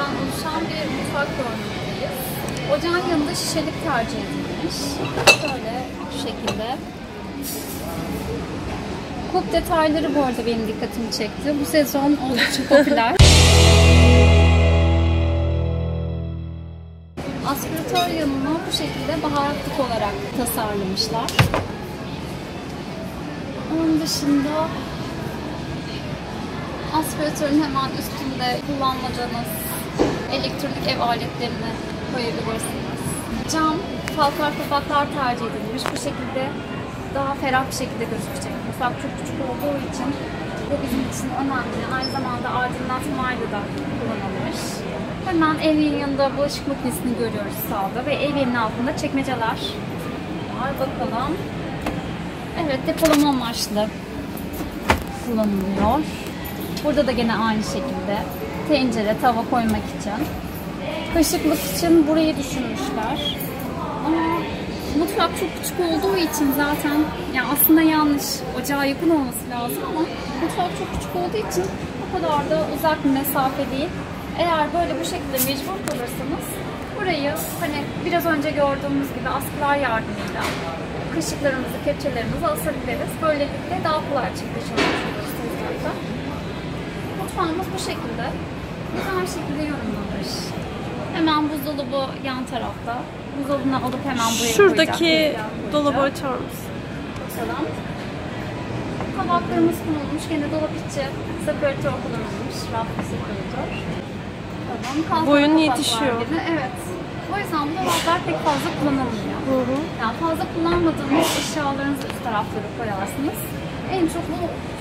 dolaplardan oluşan bir mutfak görmekteyiz. Ocağın yanında şişelik tercih edilmiş. Şöyle şu şekilde. Kulp detayları bu arada benim dikkatimi çekti. Bu sezon oldukça popüler. Aspiratör yanına bu şekilde baharatlık olarak tasarlamışlar. Onun dışında aspiratörün hemen üstünde kullanacağınız elektronik ev aletlerini koyabilirsiniz. Cam, falkar kapaklar tercih edilmiş. Bu şekilde daha ferah bir şekilde gözükecek. Mesela çok küçük olduğu için bu bizim için önemli. Aynı zamanda aydınlatmayla da kullanılmış. Hemen evin yanında bulaşık makinesini görüyoruz sağda ve evin altında çekmeceler var. Bakalım. Evet depolama amaçlı kullanılıyor. Burada da gene aynı şekilde tencere, tava koymak için. Kaşıklık için burayı düşünmüşler. Ama mutfak çok küçük olduğu için zaten yani aslında yanlış. Ocağa yakın olması lazım ama mutfak çok küçük olduğu için o kadar da uzak bir mesafe değil. Eğer böyle bu şekilde mecbur kalırsanız burayı hani biraz önce gördüğümüz gibi askılar yardımıyla kaşıklarımızı, kepçelerimizi asabiliriz. Böylelikle daha kolay oluruz tezgahta. Mutfağımız bu şekilde. Güzel şekilde yorumlanmış. Hemen buzdolabı yan tarafta. Buzdolabını alıp hemen buraya Şuradaki koyacak, dolabı açar mısın? Bakalım. Tabaklarımız kullanılmış. Gene dolap içi separatör kullanılmış. Raflı separatör. Tamam. Boyun yetişiyor. Gene. Evet. O yüzden bu dolaplar pek fazla kullanılmıyor. Hı hı. Yani fazla kullanmadığınız eşyalarınızı üst taraflara koyarsınız. En çok bu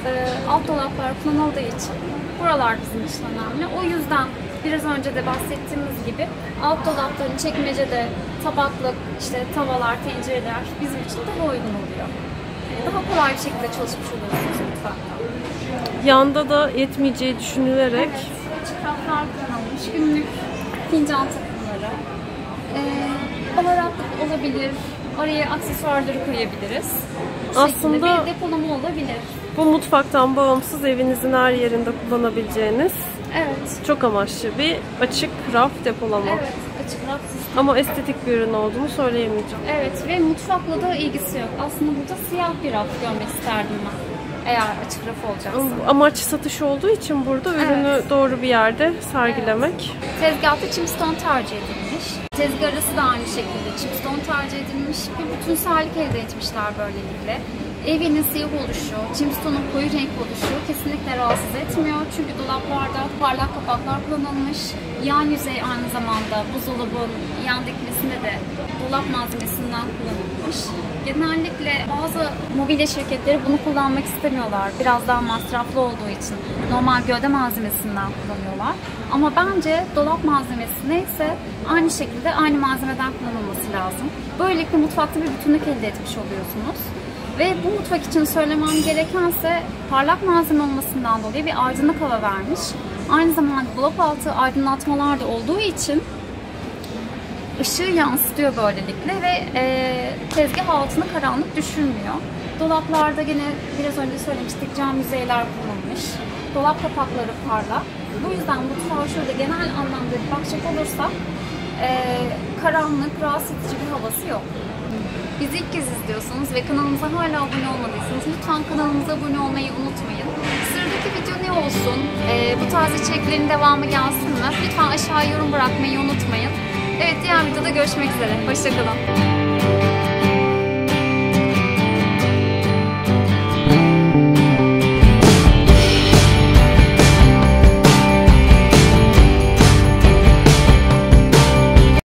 e, alt dolaplar kullanıldığı için buralar bizim için önemli. O yüzden biraz önce de bahsettiğimiz gibi alt dolapların çekmecede tabaklık, işte tavalar, tencereler bizim için daha uygun oluyor. Yani daha kolay bir şekilde çalışmış oluyorsunuz mutfakta. Yanda da yetmeyeceği düşünülerek Evet, açık raflar kullanılmış. Günlük fincan takımları. Ee, baharatlık olabilir. Araya aksesuarları koyabiliriz. Bu Aslında- bir depolama olabilir. bu mutfaktan bağımsız evinizin her yerinde kullanabileceğiniz Evet. çok amaçlı bir açık raf depolama. Evet, açık raf sistemi. Ama estetik bir ürün olduğunu söyleyemeyeceğim. Evet ve mutfakla da ilgisi yok. Aslında burada siyah bir raf görmek isterdim ben. Eğer açık raf olacaksa. Ama Amaç satış olduğu için burada ürünü doğru bir yerde sergilemek. Tezgahta chipstone tercih edilmiş. Tezgah arası da aynı şekilde chipstone tercih edilmiş. Bir bütünsellik elde etmişler böylelikle. Evinin siyah oluşu, chipstone'un koyu renk oluşu kesinlikle rahatsız etmiyor. Çünkü dolaplarda parlak kapaklar kullanılmış. Yan yüzey aynı zamanda buzdolabının yan dikmesinde de dolap malzemesinden kullanılmış. Genellikle bazı mobilya şirketleri bunu kullanmak istemiyorlar. Biraz daha masraflı olduğu için normal gövde malzemesinden kullanıyorlar. Ama bence dolap malzemesi neyse aynı şekilde aynı malzemeden kullanılması lazım. Böylelikle mutfakta bir bütünlük elde etmiş oluyorsunuz. Ve bu mutfak için söylemem gerekense parlak malzeme olmasından dolayı bir aydınlık hava vermiş. Aynı zamanda dolap altı aydınlatmalar da olduğu için ışığı yansıtıyor böylelikle ve e, tezgah altını karanlık düşürmüyor. Dolaplarda yine biraz önce söylemiştik cam yüzeyler kullanılmış. Dolap kapakları parlak. Bu yüzden mutfağa şöyle genel anlamda bir bakacak olursak e, karanlık, rahatsız edici bir havası yok. Bizi ilk kez izliyorsanız ve kanalımıza hala abone olmadıysanız lütfen kanalımıza abone olmayı unutmayın. Sıradaki video ne olsun? Ee, bu tarz içeriklerin devamı gelsin mi? Lütfen aşağı yorum bırakmayı unutmayın. Evet diğer videoda görüşmek üzere. Hoşçakalın.